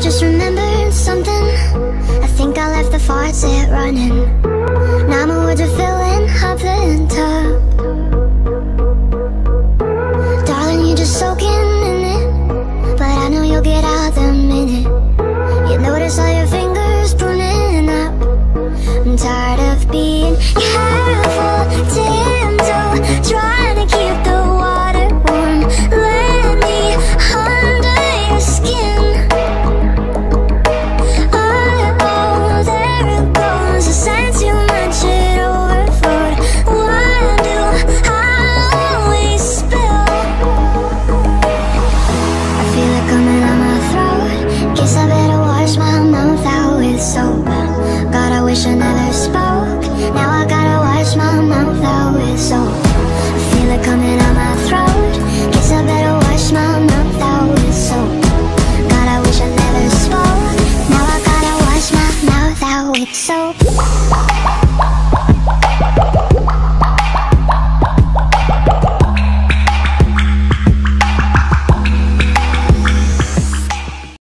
I just remembered something. I think I left the faucet running. Now my words are filling up the tub. Darling, you're just soaking in it. But I know you'll get out the minute. You notice all your feelings so